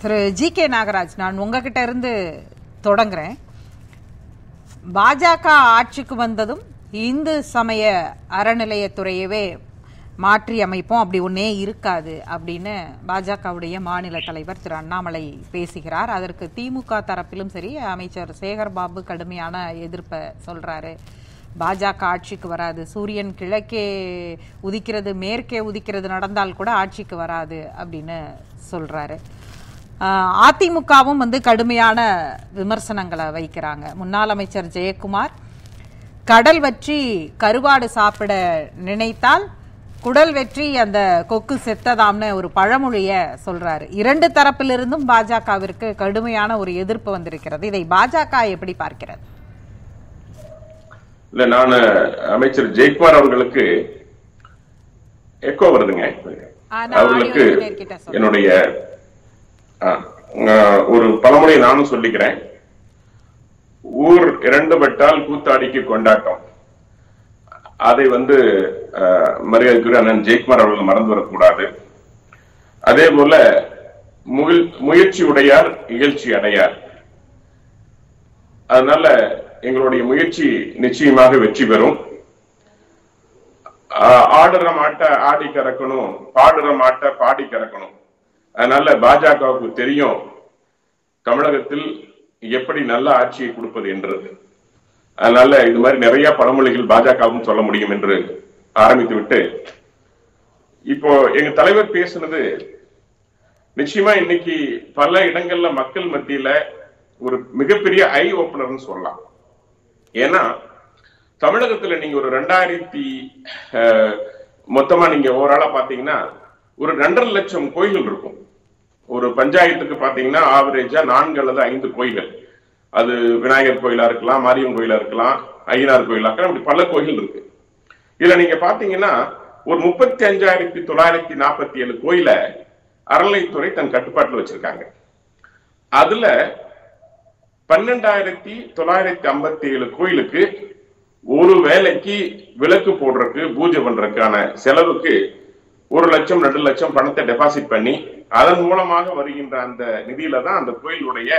திரு G K Nagaraj நான் உங்ககிட்ட இருந்து தொடங்குறேன். பாஜக ஆட்சிக்கு வந்ததும் இந்து சமய அறநிலையத்துறையவே மாற்றி அமைப்போம் அப்படி ஒன்றே இருக்காது அப்படின்னு பாஜகவுடைய மாநில தலைவர் திரு அண்ணாமலை பேசுகிறார். அதற்கு திமுக தரப்பிலும் சரி அமைச்சர் சேகர் பாபு கடுமையான எதிர்ப்பை சொல்கிறாரு பாஜக ஆட்சிக்கு வராது சூரியன் கிழக்கே உதிக்கிறது மேற்கே உதிக்கிறது நடந்தால் கூட ஆட்சிக்கு வராது அப்படின்னு சொல்கிறாரு அதிமுகவும் வந்து கடுமையான விமர்சனங்களை வைக்கிறாங்க. முன்னாள் அமைச்சர் ஜெயக்குமார் கடல் வற்றி கருவாடு சாப்பிட நினைத்தால் குடல் வெற்றி அந்த கொக்கு செத்ததாம்னு ஒரு பழமொழிய சொல்றாரு. இரண்டு தரப்பிலிருந்தும் பாஜகவிற்கு கடுமையான ஒரு எதிர்ப்பு வந்திருக்கிறது. இதை பாஜக எப்படி பார்க்கிறது? இல்ல நான் அமைச்சர் ஜெயக்குமார் அவர்களுக்கு எக்கோ வருதுங்க. அவர்களுக்கு. என்னுடைய ஒரு பழமொழி நானும் சொல்லிக்கிறேன். ஊர் இரண்டு பட்டால் கூத்தாடிக்கு கொண்டாட்டம். அதை வந்து மரியாதைக்குரிய அண்ணன் ஜெயக்குமார் அவர்கள் மறந்து வரக்கூடாது. அதே போல முயற்சி உடையார் இகழ்ச்சி அடையார். அதனால எங்களுடைய முயற்சி நிச்சயமாக வெற்றி பெறும். ஆஹ் ஆடுற மாட்ட ஆடி கறக்கணும் பாடுற மாட்ட பாடி கறக்கணும். அதனால பாஜகவுக்கு தெரியும் தமிழகத்தில் எப்படி நல்ல ஆட்சியை கொடுப்பது என்று அதனால இது மாதிரி நிறைய பழமொழிகள் பாஜகவும் சொல்ல முடியும் என்று ஆரம்பித்து விட்டு இப்போ எங்க தலைவர் பேசுனது நிச்சயமா இன்னைக்கு பல இடங்கள்ல மக்கள் மத்தியில ஒரு மிகப்பெரிய ஐ ஓப்பனர்னு சொல்லலாம். ஏன்னா தமிழகத்துல நீங்க ஒரு ரெண்டாயிரத்தி மொத்தமா நீங்க ஓவராலா பாத்தீங்கன்னா ஒரு ரெண்டரை லட்சம் கோயில் இருக்கும். ஒரு பஞ்சாயத்துக்கு பாத்தீங்கன்னா ஆவரேஜா நான்கு அல்லது ஐந்து கோயில்கள். அது விநாயகர் கோயிலா இருக்கலாம் மாரியம்மன் கோயிலா இருக்கலாம் ஐயனார் கோயிலா இருக்கலாம் அப்படி பல கோயில் இருக்கு. இதுல நீங்க பாத்தீங்கன்னா ஒரு முப்பத்தி அஞ்சாயிரத்தி தொள்ளாயிரத்தி நாற்பத்தி ஏழு கோயில அறநிலைத்துறை தன் கட்டுப்பாட்டுல வச்சிருக்காங்க. அதுல பன்னெண்டாயிரத்தி தொள்ளாயிரத்தி ஐம்பத்தி ஏழு கோயிலுக்கு ஒரு வேலைக்கு விளக்கு போடுறதுக்கு பூஜை பண்றதுக்கான செலவுக்கு ஒரு லட்சம் ரெண்டு லட்சம் பணத்தை டெபாசிட் பண்ணி அதன் மூலமாக வருகின்ற அந்த நிதியில தான் அந்த கோயிலுடைய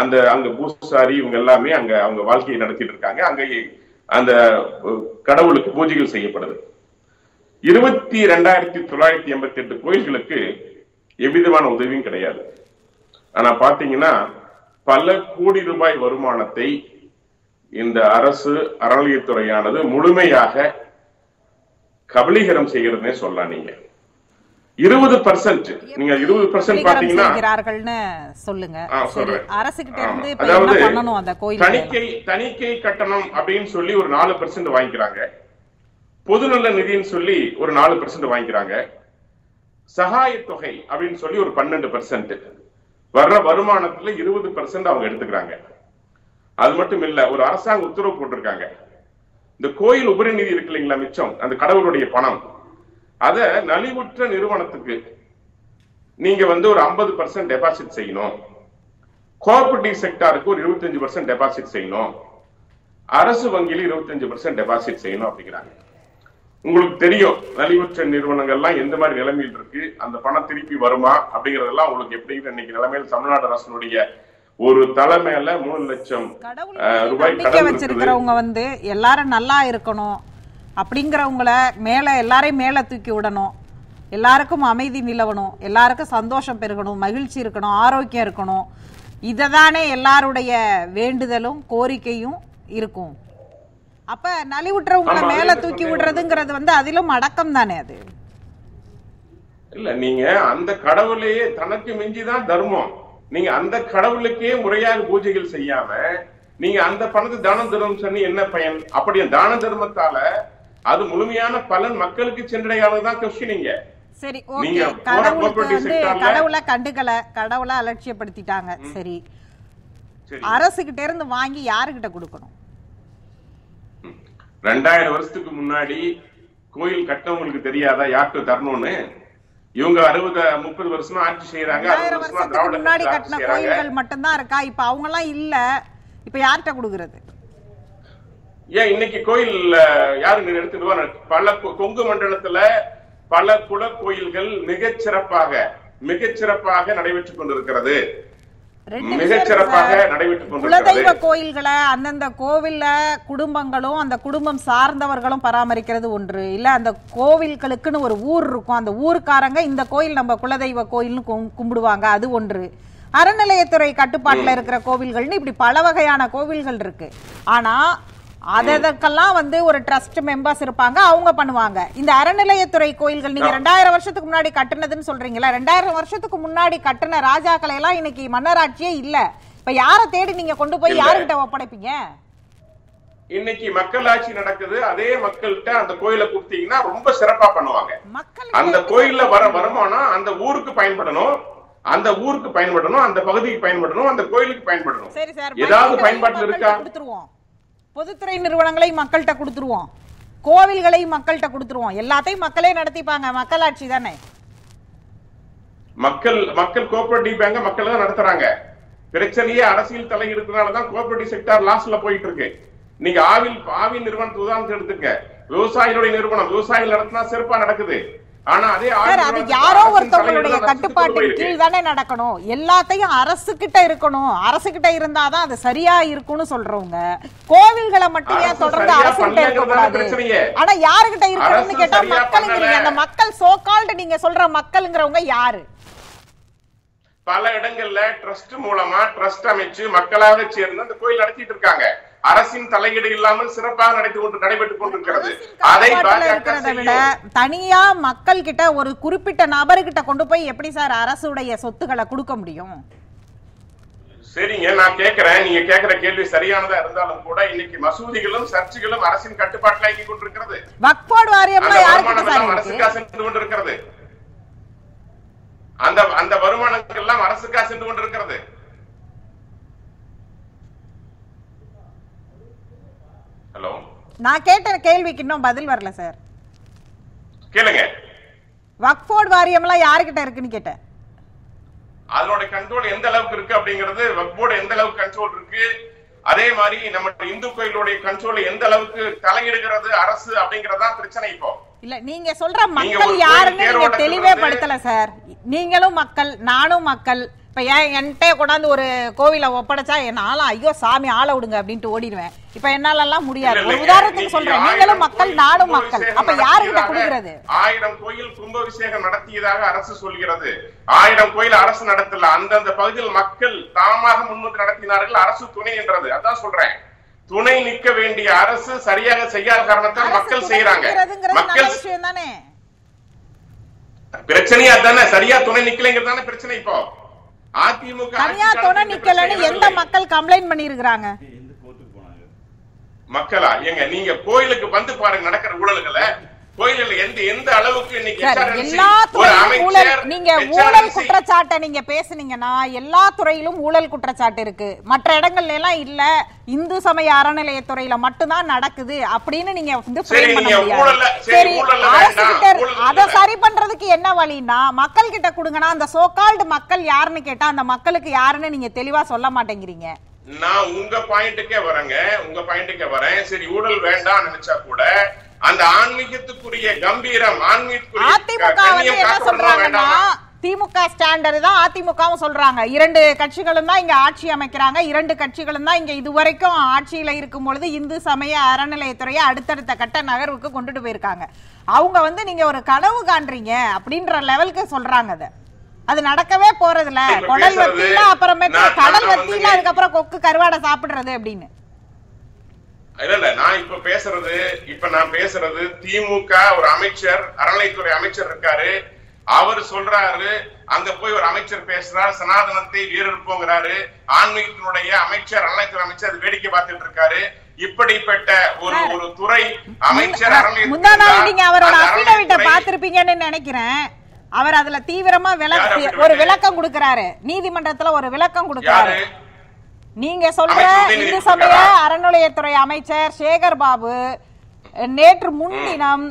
அந்த அங்க பூசாரி இவங்க எல்லாமே அங்க அவங்க வாழ்க்கையை நடத்திட்டு இருக்காங்க. அங்கே அந்த கடவுளுக்கு பூஜைகள் செய்யப்படுது. இருபத்தி ரெண்டாயிரத்தி தொள்ளாயிரத்தி எண்பத்தி எட்டு கோயில்களுக்கு எவ்விதமான உதவியும் கிடையாது. ஆனா பாத்தீங்கன்னா பல கோடி ரூபாய் வருமானத்தை இந்த அரசு அறநிலையத்துறையானது முழுமையாக கபலீகரம் செய்கிறதுனே சொல்லலாம் நீங்க. இருபது பர்சன்ட் நீங்க இருபது பர்சன்ட் பாத்தீங்கன்னா சொல்லுங்க. இருந்து அந்த கோயில் தணிக்கை தணிக்கை கட்டணம் அப்படின்னு சொல்லி ஒரு நாலு பர்சன்ட் வாங்கிக்கிறாங்க. பொதுநல நிதின்னு சொல்லி ஒரு நாலு பர்சன்ட் வாங்கிக்கிறாங்க. சகாய தொகை அப்படின்னு சொல்லி ஒரு பன்னெண்டு பர்சன்ட் வர்ற வருமானத்துல இருபது பர்சன்ட் அவங்க எடுத்துக்கிறாங்க. அது மட்டும் இல்ல ஒரு அரசாங்க உத்தரவு போட்டிருக்காங்க. இந்த கோயில் உபரி நிதி இருக்கு இல்லைங்களா மிச்சம்? அந்த கடவுளுடைய பணம். அத நலிவுற்ற நிறுவனத்துக்கு நீங்க வந்து ஒரு ஐம்பது பர்சன்ட் டெபாசிட் செய்யணும். கோஆபரேட்டிவ் செக்டாருக்கு ஒரு இருபத்தஞ்சு பர்சன்ட் டெபாசிட் செய்யணும். அரசு வங்கியில இருபத்தஞ்சு பர்சன்ட் டெபாசிட் செய்யணும் அப்படிங்கிறாங்க. உங்களுக்கு தெரியும் நலிவுற்ற நிறுவனங்கள்லாம் எந்த மாதிரி நிலைமையில் இருக்கு? அந்த பணம் திருப்பி வருமா? அப்படிங்கறதெல்லாம் உங்களுக்கு எப்படி இன்னைக்கு நிலைமையில் தமிழ்நாடு அரசனுடைய ஒரு தலைமையில மூணு லட்சம் ரூபாய் வச்சிருக்கிறவங்க வந்து எல்லாரும் நல்லா இருக்கணும். அப்படிங்கிறவங்கள மேல எல்லாரையும் மேல தூக்கி விடணும். எல்லாருக்கும் அமைதி நிலவணும். எல்லாருக்கும் சந்தோஷம் பெருகணும். மகிழ்ச்சி இருக்கணும். ஆரோக்கியம் இருக்கணும். இதை தானே எல்லாருடைய வேண்டுதலும் கோரிக்கையும் இருக்கும். அப்ப நலிவுற்றவங்களை மேல தூக்கி விடுறதுங்கிறது வந்து அதிலும் அடக்கம் தானே அது? இல்ல நீங்க அந்த கடவுளையே தனக்கு மிஞ்சிதான் தர்மம். நீங்க அந்த கடவுளுக்கே முறையாக பூஜைகள் செய்யாம நீங்க அந்த பணத்தை தான தர்மம் சொல்லி என்ன பயன்? அப்படி தான தர்மத்தால அது முழுமையான பலன் மக்களுக்கு சென்றடையாததான் கொஸ்டினிங்க சரி ஓகே கடவுளுக்கு வந்து கடவுளை கண்டுக்கல. கடவுளை அலட்சியப்படுத்திட்டாங்க. சரி. சரி. அரசுகிட்ட இருந்து வாங்கி யாருகிட்ட கொடுக்கணும்? ரெண்டாயிரம் வருஷத்துக்கு முன்னாடி கோயில் கட்டவங்களுக்கு தெரியாதா யார்கிட்ட தரணும்னு? இவங்க அறுபது முப்பது வருஷமா ஆட்சி செய்யறாங்க ஆயிரம் வருஷத்துக்கு முன்னாடி கட்டின கோயில்கள் மட்டும்தான் இருக்கா? இப்ப அவங்க எல்லாம் இல்ல. இப்ப யார்கிட்ட கொடுக்கறது? ஏன் இன்னைக்கு கோயில் அஹ், யாரு நீங்க எடுத்துட்டு வா? பல கொங்கு மண்டலத்துல பல குல கோயில்கள் மிகச் சிறப்பாக மிகச் சிறப்பாக நடைபெற்றுக் கொண்டிருக்கிறது. குலதெய்வ கோயில்களை அந்தந்த கோவில்ல குடும்பங்களும் அந்த குடும்பம் சார்ந்தவர்களும் பராமரிக்கிறது ஒன்று. இல்ல அந்த கோவில்களுக்குன்னு ஒரு ஊர் இருக்கும். அந்த ஊருக்காரங்க இந்த கோயில் நம்ம குலதெய்வ கோயில்னு கும்- கும்பிடுவாங்க. அது ஒன்று. அறநிலையத்துறை கட்டுப்பாட்டுல இருக்கிற கோவில்கள்னு இப்படி பல வகையான கோவில்கள் இருக்கு. ஆனா அதற்கெல்லாம் வந்து ஒரு ட்ரஸ்ட் மெம்பர்ஸ் இருப்பாங்க அவங்க பண்ணுவாங்க. இந்த அறநிலையத்துறை கோயில்கள் நீங்க ரெண்டாயிரம் வருஷத்துக்கு முன்னாடி கட்டுனதுன்னு சொல்றீங்களா? ரெண்டாயிரம் வருஷத்துக்கு முன்னாடி கட்டுன ராஜாக்களை எல்லாம் இன்னைக்கு மன்னராட்சியே இல்ல. இப்ப யாரை தேடி நீங்க கொண்டு போய். யாருகிட்ட ஒப்படைப்பீங்க? இன்னைக்கு மக்களாட்சி நடக்குது அதே மக்கள்கிட்ட அந்த கோயிலை கொடுத்தீங்கன்னா ரொம்ப சிறப்பா பண்ணுவாங்க. மக்கள் அந்த கோயில்ல வர வருமானம் அந்த ஊருக்கு பயன்படணும் அந்த ஊருக்கு பயன்படணும் அந்த பகுதிக்கு பயன்படணும் அந்த கோயிலுக்கு பயன்படணும். சரி சார் ஏதாவது பயன்பாட்டில் இருக்கா? பொதுத்துறை நிறுவனங்களை மக்கள்கிட்ட கொடுத்துருவோம். கோவில்களை மக்கள்கிட்ட கொடுத்துருவோம். எல்லாத்தையும் மக்களே நடத்திப்பாங்க. மக்களாட்சி தானே. மக்கள் மக்கள் கோஆபரேட்டிவ் பேங்க மக்கள் தான் நடத்துறாங்க. பிரச்சனையே அரசியல் தலையீடுனால தான் கோஆபரேட்டிவ் செக்டார் லாஸ்ல போயிட்டு இருக்கு நீங்க ஆவில் ஆவின் நிறுவனத்தை உதாரணத்தை எடுத்துக்க விவசாயிகளுடைய நிறுவனம் விவசாயிகள் நடத்தினா சிறப்பா நடக்குது. யாரோ ஒருத்தவங்களுடைய கட்டுப்பாட்டின். கீழ் தானே நடக்கணும். எல்லாத்தையும் அரசு கிட்ட இருக்கணும். அரசு கிட்ட இருந்தாதான் அது சரியா இருக்கும்னு சொல்றவங்க. கோவில்களை மட்டும் ஏன் தொடர்ந்து அரசு கிட்ட இருக்க கூடாது. ஆனா யாருகிட்ட இருக்கணும்னு கேட்டா மக்களுங்கிறீங்க. அந்த மக்கள் சோகால்டு நீங்க சொல்ற மக்கள்ங்கிறவங்க யாரு? பல இடங்கள்ல ட்ரஸ்ட் மூலமா ட்ரஸ்ட் அமைச்சு மக்களாக சேர்ந்து அந்த கோயில் நடத்திட்டு இருக்காங்க. அரசின் தலையீடு இல்லாமல் சிறப்பாக நடத்தி கொண்டு நடைபெற்றுக் கொண்டிருக்கிறது. அதை பாஜக. தனியா மக்கள் கிட்ட ஒரு குறிப்பிட்ட நபர்கிட்ட கொண்டு போய் எப்படி சார் அரசுடைய சொத்துக்களை கொடுக்க முடியும்? சரிங்க நான் கேக்குறேன். நீங்க கேக்குற கேள்வி சரியானதா இருந்தாலும் கூட இன்னைக்கு மசூதிகளும் சர்ச்சுகளும் அரசின் கட்டுப்பாட்டில் இயங்கி கொண்டிருக்கிறது. எல்லாம் இருக்கு? அரசுக்கா சென்று கொண்டிருக்கிறது. அந்த அந்த வருமானங்கள் எல்லாம் அரசுக்கா சென்று கொண்டிருக்கிறது. ஹலோ. நான் கேட்ட கேள்விக்கு இன்னும் பதில் வரல சார். கேளுங்க. வக்ஃபோர்டு வாரியம்லாம் யாருக்கிட்ட இருக்குன்னு கேட்டேன். அதனோட கண்ட்ரோல் எந்த அளவுக்கு இருக்கு அப்படிங்கிறது வக்போர்டு எந்த அளவுக்கு கண்ட்ரோல் இருக்கு அதே மாதிரி நம்ம இந்து கோயிலுடைய கண்ட்ரோல் எந்த அளவுக்கு தலையிடுகிறது அரசு அப்படிங்கறதுதான் பிரச்சனை இப்போ. இல்ல நீங்க சொல்ற மக்கள் யாருன்னு நீங்க தெளிவே படுத்தல சார். நீங்களும் மக்கள் நானும் மக்கள் இப்ப ஏன் என்கிட்ட கொண்டாந்து ஒரு கோவிலை ஒப்படைச்சா என்னால ஐயோ சாமி ஆள விடுங்க அப்படின்ட்டு ஓடிடுவேன். இப்ப என்னால எல்லாம் முடியாது ஒரு. உதாரணத்துக்கு சொல்றேன். நீங்களும் மக்கள் கோயில் நானும் மக்கள். அப்ப நடத்தியதாக- கொடுக்கறது? ஆயிரம் கோயில் கும்பாபிஷேகம் நடத்தியதாக அரசு சொல்கிறது. ஆயிரம் கோயில் அரசு நடத்தல. அந்தந்த பகுதியில் மக்கள் தாமாக முன்வந்து நடத்தினார்கள். அரசு துணை என்றது. அதான் சொல்றேன். துணை நிற்க வேண்டிய அரசு சரியாக செய்யாத காரணத்தால் மக்கள் செய்யறாங்க மக்கள் பிரச்சனையா தானே? சரியா துணை நிக்கலைங்கிறது தானே பிரச்சனை இப்போ. அதிமுக தனியா துணை நிக்கலன்னு எந்த. மக்கள் கம்ப்ளைண்ட் பண்ணிருக்கிறாங்க மக்களா ஏங்க நீங்க கோயிலுக்கு வந்து பாருங்க நடக்கிற ஊழல்களை. கோயில்ல எந்த எந்த அளவுக்கு இன்னைக்கு நீங்க ஊழல் குற்றச்சாட்டை நீங்க பேசுனீங்கன்னா எல்லா துறையிலும் ஊழல் குற்றச்சாட்டு இருக்கு. மற்ற இடங்கள்ல எல்லாம் இல்ல. இந்து சமய அறநிலையத்துறையில மட்டும்தான் நடக்குது அப்படின்னு நீங்க வந்து frame பண்ண முடியாது. சரி, அரசு கிட்ட அதை. சரி பண்றதுக்கு என்ன வழின்னா மக்கள் கிட்ட கொடுங்கன்னா அந்த சோகால்டு மக்கள் யாருன்னு கேட்டா அந்த மக்களுக்கு யாருன்னு நீங்க தெளிவா சொல்ல மாட்டேங்கிறீங்க. நான் உங்க பாயிண்ட்டுக்கே வரேங்க. உங்க பாயிண்ட்டுக்கே வரேன். சரி ஊழல் வேண்டாம் நினைச்சா கூட அந்த ஆன்மீகத்துக்குரிய கம்பீரம் ஆன்மீகத்துக்குரிய அதிமுக வந்து என்ன சொல்றாங்கன்னா? திமுக ஸ்டாண்டர்ட் தான் அதிமுகவும் சொல்றாங்க. இரண்டு கட்சிகளும் தான் இங்க ஆட்சி அமைக்கிறாங்க. இரண்டு கட்சிகளும் தான் இங்க இதுவரைக்கும் ஆட்சியில இருக்கும் பொழுது இந்து சமய அறநிலையத்துறையை அடுத்தடுத்த கட்ட நகர்வுக்கு கொண்டுட்டு போயிருக்காங்க. அவங்க வந்து நீங்க ஒரு கனவு காண்றீங்க அப்படின்ற லெவலுக்கு சொல்றாங்க அத. அது நடக்கவே போறதில்ல. இப்ப குடல் வத்தியில அப்புறமேட்டு நான்- கடல் வத்தியில அதுக்கப்புறம் கொக்கு கருவாடை சாப்பிடுறது அப்படின்னு. இல்ல இல்ல நான் இப்ப பேசுறது இப்ப நான் பேசுறது திமுக ஒரு அமைச்சர் அறநிலைத்துறை அமைச்சர் இருக்காரு. அவர் சொல்றாரு அங்க போய் ஒரு அமைச்சர் பேசுறாரு சனாதனத்தை வீரருப்போங்கிறாரு ஆன்மீகத்தினுடைய அமைச்சர் அறநிலைத்துறை அமைச்சர் அது வேடிக்கை பார்த்துட்டு இருக்காரு. இப்படிப்பட்ட ஒரு ஒரு துறை அமைச்சர் முந்தா நாள் நீங்க அவரோட அபிடவிட்ட பாத்திருப்பீங்கன்னு நினைக்கிறேன். அவர் அதுல தீவிரமா விளக்க? ஒரு விளக்கம் கொடுக்கறாரு. நீதிமன்றத்துல ஒரு விளக்கம் கொடுக்கறாரு. நீங்க சொல்ற இந்து சமய? அறநிலையத்துறை அமைச்சர் சேகர் பாபு நேற்று முன்தினம்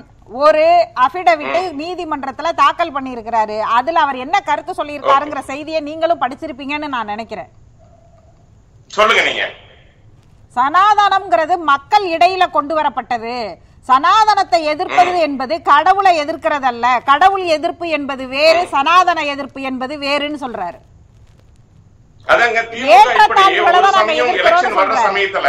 ஒரு அபிடவிட்டை நீதிமன்றத்துல தாக்கல் பண்ணியிருக்கிறாரு. அதுல அவர் என்ன கருத்து சொல்லியிருக்காருங்கிற செய்தியை நீங்களும் படிச்சிருப்பீங்கன்னு நான் நினைக்கிறேன். சொல்லுங்க நீங்க. சனாதனம்ங்கிறது மக்கள் இடையில கொண்டு வரப்பட்டது. சனாதனத்தை எதிர்ப்பது என்பது கடவுளை எதிர்க்கிறதல்ல. கடவுள் எதிர்ப்பு என்பது வேறு சனாதன எதிர்ப்பு என்பது வேறுன்னு சொல்றாரு. அதாங்க திமுக இப்படி ஒரு சமயம் எலெக்ஷன் வர்ற. சமயத்துல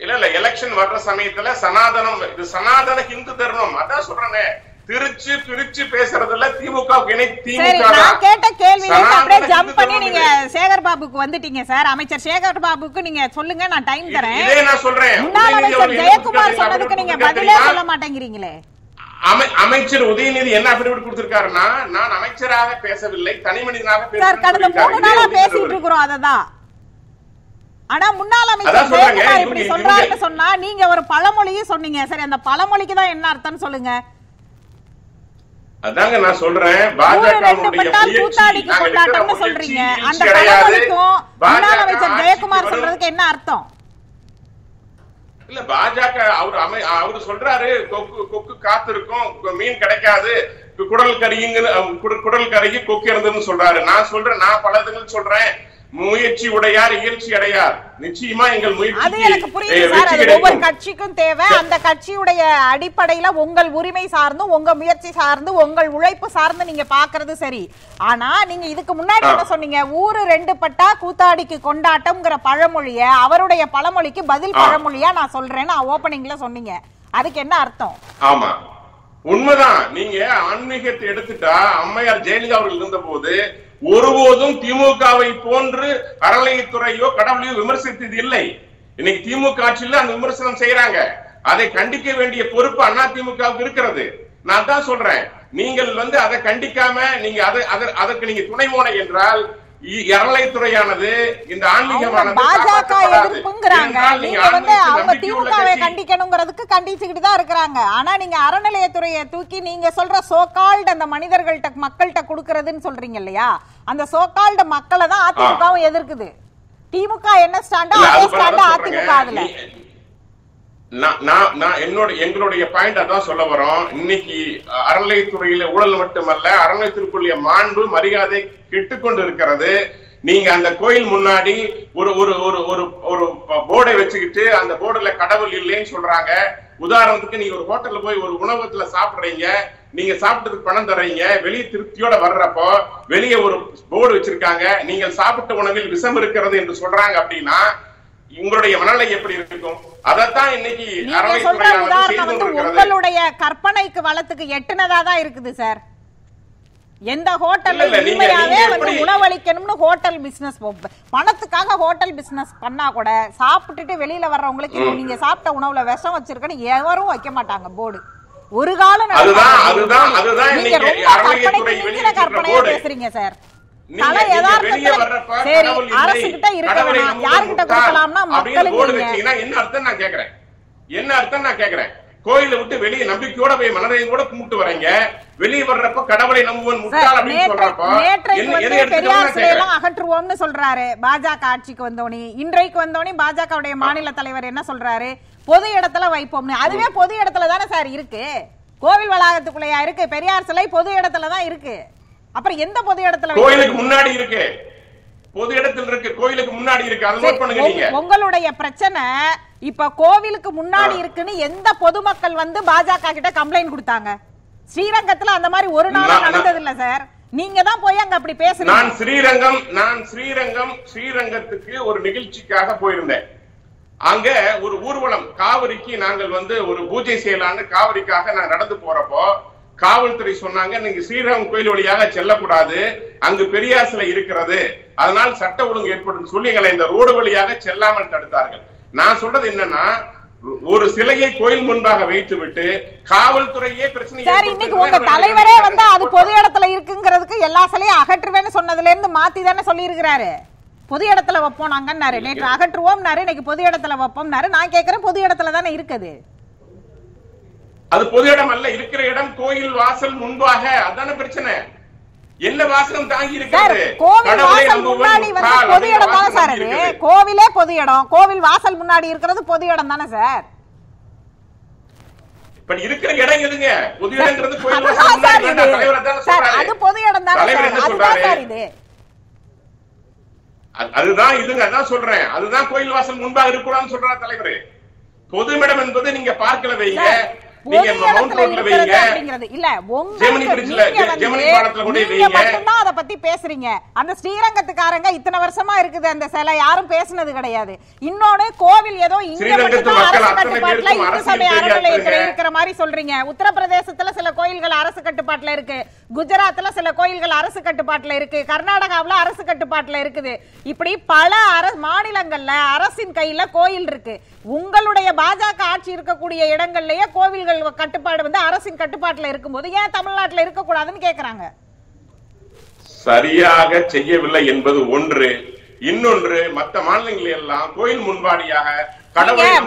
இல்ல இல்ல எலெக்ஷன் வர்ற சமயத்துல சனாதனம் இது சனாதன ஹிந்து தர்மம் அதான் சொல்றேனே. திருச்சு பிரிச்சு பேசுறதுல திமுக இணை திமுக நான் கேட்ட சனாதன அப்படியே ஜம்ப் பண்ணி நீங்க. சேகர் பாபுக்கு வந்துட்டீங்க சார். அமைச்சர் சேகர் பாபுக்கு நீங்க சொல்லுங்க நான் டைம் தரேன். இதே நான் சொல்றேன். முன்னாள் அமைச்சர் ஜெயக்குமார் சொன்னதுக்கு நீங்க பதிலே சொல்ல மாட்டேங்கிறீங்களே. அமைச்சர் உதயநிதி என்ன அபிடவிட் கொடுத்திருக்காருன்னா நான் அமைச்சராக பேசவில்லை தனி மனிதனாக ஆனா முன்னாள் அமைச்சர் சொல்றேங்க, இப்படி சொல்றாருன்னு சொன்னா நீங்க ஒரு பழமொழியும் சொன்னீங்க. சரி அந்த பழமொழிக்கு தான் என்ன அர்த்தம்னு சொல்லுங்க. அதாங்க நான் சொல்றேன் முயற்சி. சொல்றீங்க. அந்த. பழமொழிக்கும் முன்னாள் பாஜக அமைச்சர் ஜெயக்குமார். சொல்றதுக்கு என்ன அர்த்தம்? இல்ல பாஜக அவர் அமை அவர் சொல்றாரு கொக்கு கொக்கு காத்து இருக்கும் மீன் கிடைக்காது குடல் கறியுங்க குடல் கறிக்கு கொக்கு இருந்ததுன்னு சொல்றாரு. நான் சொல்றேன் நான் பல இதுகள் சொல்றேன். முயற்சி உடையார் இயற்சி அடையார். நிச்சயமா எங்கள் அது முயற்சி எனக்கு புரியுது சார். அது ஒவ்வொரு கட்சிக்கும் தேவை. அந்த கட்சியுடைய அடிப்படையில உங்கள் உரிமை சார்ந்து உங்க முயற்சி சார்ந்து உங்கள் உழைப்பு சார்ந்து நீங்க பாக்குறது சரி. ஆனா நீங்க இதுக்கு முன்னாடி என்ன சொன்னீங்க? ஊரு ரெண்டு பட்டா கூத்தாடிக்கு கொண்டாட்டம்ங்கிற பழமொழிய அவருடைய பழமொழிக்கு பதில். பழமொழியா நான் சொல்றேன்னு ஓபனிங்ல சொன்னீங்க. அதுக்கு என்ன அர்த்தம்? ஆமா. உண்மைதான். நீங்க ஆன்மீகத்தை எடுத்துட்டா அம்மையார் ஜெயலலிதா அவர்கள் இருந்த போது ஒருபோதும் திமுகவை போன்று அறநிலையத்துறையோ கடவுளையோ விமர்சித்தது இல்லை. இன்னைக்கு திமுக ஆட்சியில அந்த விமர்சனம் செய்யறாங்க. அதை கண்டிக்க வேண்டிய பொறுப்பு அண்ணா திமுகவுக்கு இருக்கிறது. நான் தான் சொல்றேன். நீங்கள் வந்து அதை கண்டிக்காம நீங்க அதை- அதற்கு நீங்க துணை போன என்றால் இந்த ஆன்மீகமானது பாஜக. எதிர்ப்புங்கிறாங்க நீங்க வந்து அவங்க திமுகவை. கண்டிக்கணுங்கிறதுக்கு கண்டிச்சுக்கிட்டு தான் இருக்கிறாங்க ஆனா நீங்க அறநிலையத்துறையை தூக்கி நீங்க சொல்ற சோகால்டு அந்த மனிதர்கள்ட்ட மக்கள்கிட்ட கொடுக்கறதுன்னு சொல்றீங்க இல்லையா அந்த சோகால்டு மக்களை தான் அதிமுகவும் எதிர்க்குது திமுக என்ன ஸ்டாண்டோ அதே ஸ்டாண்டு. அதிமுக அதுல நான் நான் நான் என்னோட எங்களுடைய பாயிண்ட் அதான் சொல்ல வரோம். இன்னைக்கு அறநிலையத்துறையில ஊழல் மட்டுமல்ல அறநிலையத்திற்குரிய மாண்பு மரியாதை கெட்டுக்கொண்டு இருக்கிறது நீங்க அந்த கோயில் முன்னாடி ஒரு ஒரு ஒரு ஒரு ஒரு போர்டை வச்சுக்கிட்டு அந்த போர்டுல கடவுள் இல்லைன்னு சொல்றாங்க. உதாரணத்துக்கு நீங்க ஒரு ஹோட்டல்ல போய் ஒரு உணவகத்துல சாப்பிடுறீங்க. நீங்க சாப்பிட்டதுக்கு பணம் தர்றீங்க. வெளியே திருப்தியோட வர்றப்போ வெளியே ஒரு போர்டு வச்சிருக்காங்க. நீங்கள் சாப்பிட்ட உணவில் விஷம் இருக்கிறது என்று சொல்றாங்க அப்படின்னா உங்களுடைய மனநிலை எப்படி இருக்கும்? அதைத்தான் இன்னைக்கு நீங்க சொல்ற உதாரணம் வந்து உங்களுடைய கற்பனைக்கு வளத்துக்கு எட்டுனதா தான் இருக்குது சார் எந்த ஹோட்டல்ல உண்மையாவே வந்து உணவளிக்கணும்னு ஹோட்டல் பிசினஸ் பணத்துக்காக ஹோட்டல் பிசினஸ் பண்ணா கூட சாப்பிட்டுட்டு வெளியில வர்றவங்களுக்கு நீங்க சாப்பிட்ட உணவுல விஷம் வச்சிருக்கன்னு எவரும் வைக்க மாட்டாங்க போர்டு ஒரு காலம் அதுதான், நடக்காது. அதுதான், அதுதான் நீங்க ரொம்ப மிஞ்சின கற்பனையா. பேசுறீங்க சார் யதார்த்தத்துல- சரி அரசு கிட்ட இருக்க வேணாம் நம்புவது யாருகிட்ட கொடுக்கலாம்னா மக்களுக்கு என்ன அர்த்தம் நான் கேக்குறேன். என்ன அர்த்தம் நான் கேக்குறேன். கோயிலை விட்டு வெளியே நம்பிக்கையோட போய் மனதையும் கூட கும்பிட்டு வரீங்க. வெளியே வர்றப்ப கடவுளை நம்புவன் முட்டாள் சார், அப்படின்னு நேற்று- சொல்றப்ப நேற்றைக்கு என்ன வந்து எதை எடுத்துக்கணும் பெரியார் நான் சிலையெல்லாம் கேக்குறேன். அகற்றுவோம்னு சொல்றாரு பாஜக ஆட்சிக்கு வந்தோனே. இன்றைக்கு வந்தோனே பாஜகவுடைய மாநில தலைவர் என்ன சொல்றாரு? பொது இடத்துல வைப்போம்னு. அதுவே பொது இடத்துல தானே சார் இருக்கு. கோவில் வளாகத்துக்குள்ளயா இருக்கு. பெரியார் சிலை பொது இடத்துல தான் இருக்கு. அப்புறம் எந்த பொது இடத்துல? கோயிலுக்கு முன்னாடி இருக்கு. பொது இடத்தில் இருக்கு. கோயிலுக்கு முன்னாடி இருக்கு. அதை நோட் பண்ணுங்க நீங்க. உங்களுடைய பிரச்சனை இப்ப கோவிலுக்கு முன்னாடி இருக்குன்னு எந்த பொதுமக்கள் வந்து பாஜக கிட்ட கம்ப்ளைண்ட் கொடுத்தாங்க? ஸ்ரீரங்கத்துல அந்த மாதிரி ஒரு நான்- நடந்தது இல்ல சார். நீங்க தான் போய் அங்க அப்படி பேசுறீங்க. நான் ஸ்ரீரங்கம் நான் ஸ்ரீரங்கம் ஸ்ரீரங்கத்துக்கு ஒரு நிகழ்ச்சிக்காக போயிருந்தேன். அங்க ஒரு ஊர்வலம் காவிரிக்கு நாங்கள் வந்து ஒரு பூஜை செய்யலான்னு காவிரிக்காக நான் நடந்து போறப்போ காவல்துறை சொன்னாங்க நீங்க ஸ்ரீரங்கம் கோயில் வழியாக செல்லக்கூடாது அங்கு பெரியார் சிலை இருக்கிறது அதனால் சட்ட ஒழுங்கு ஏற்படும் சொல்லி எங்களை இந்த ரோடு வழியாக செல்லாமல் தடுத்தார்கள். நான் சொல்றது என்னன்னா ஒரு சிலையை கோயில் முன்பாக வைத்து விட்டு காவல்துறையே பிரச்சனை சார் இன்னைக்கு உங்க. தலைவரே வந்து அது பொது இடத்துல இருக்குங்கிறதுக்கு எல்லா சிலையும் அகற்றுவேன்னு சொன்னதுல இருந்து மாத்தி தானே சொல்லி இருக்கிறாரு பொது இடத்துல வைப்போம் நாங்கன்னாரு. நேற்று அகற்றுவோம்னாரு இன்னைக்கு பொது இடத்துல வைப்போம்னாரு. நான் கேக்குறேன் பொது இடத்துல தானே இருக்குது. அது பொது இடம் அல்ல இருக்கிற இடம் கோயில் வாசல் முன்பாக. அதான பிரச்சனை. என்ன வாசகம் தாங்கி இருக்கிறது. கோவில் கடவுளை வாசல் நம்புவன் முன்னாடி வந்து முட்டாள் பொது இடம் தானே சார் அது. கோவிலே பொது இடம் கோவில் வாசல் முன்னாடி இருக்கிறது பொது இடம் தானே சார்? இப்ப இருக்கிற இடம் எதுங்க? பொது இடங்கிறது கோயில் வாசல் அதுதான் சார் முன்னாடி இது. தான் தலைவர் அதான சார் சொல்றாரு. அது பொது இடம் தானே தலைவர் சார். என்ன அதுதான் சொல்றாரு? சார் இது. அது- அதுதான் இதுங்க அதான் சொல்றேன். அதுதான் கோயில் வாசல் முன்பாக இருக்கக்கூடாதுன்னு சொல்றாரு தலைவர். பொதுமிடம் என்பது நீங்க பார்க்கல வைங்க. நீங்க மவுண்ட் ரோட்ல வைங்க. அப்படிங்கிறது. இல்ல உங்களுக்கு. மட்டும்தான் அத பத்தி பேசுறீங்க. அந்த ஸ்ரீரங்கத்துக்காரங்க இத்தனை வருஷமா இருக்குது அந்த சிலை யாரும் பேசுனது கிடையாது. இன்னொன்னு கோவில் ஏதோ இங்க அரசு கட்டுப்பாட்டுல பேருக்கும் இந்து அரசியல் சமய தெரியாதுங்க. அறநிலையத்துல இருக்கிற மாதிரி சொல்றீங்க. உத்தரப்பிரதேசத்துல சில கோயில்கள் அரசு கட்டுப்பாட்டுல இருக்கு. குஜராத்ல சில கோயில்கள் அரசு கட்டுப்பாட்டுல இருக்கு. கர்நாடகாவுல அரசு கட்டுப்பாட்டுல இருக்குது. இப்படி பல மாநிலங்கள்ல அரசின் கையில கோயில் இருக்கு. உங்களுடைய பாஜக ஆட்சி இருக்கக்கூடிய இடங்கள்லயே கோவில்கள் கட்டுப்பாடு வந்து அரசின் கட்டுப்பாட்டுல இருக்கும்போது ஏன் தமிழ்நாட்டுல இருக்க கூடாதுன்னு கேக்குறாங்க? சரியாக செய்யவில்லை என்பது ஒன்று. இன்னொன்று மற்ற மாநிலங்களில் எல்லாம் கோயில் முன்பாடியாக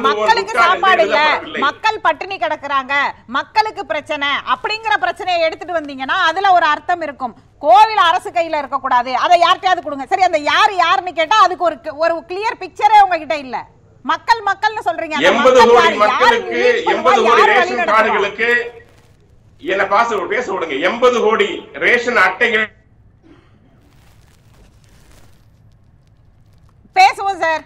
மக்களுக்கு சாப்பாடு இல்ல. மக்கள் பட்டினி கிடக்குறாங்க. மக்களுக்கு பிரச்சனை. அப்படிங்கிற பிரச்சனையை எடுத்துட்டு வந்தீங்கன்னா அதுல ஒரு அர்த்தம் இருக்கும். கோவில் அரசு கையில இருக்க கூடாது அதை யார்கிட்டயாவது கொடுங்க. சரி அந்த யார் யாருன்னு கேட்டா அதுக்கு ஒரு ஒரு கிளியர் பிக்சரே உங்ககிட்ட இல்ல. மக்கள் மக்கள் சொல்றீங்க. எண்பது கோடி மக்களுக்கு எண்பது கோடி ரேஷன் கார்டுகளுக்கு என்ன பாச பேச விடுங்க. எண்பது கோடி ரேஷன் அட்டைகள் பேசுவோம் சார்.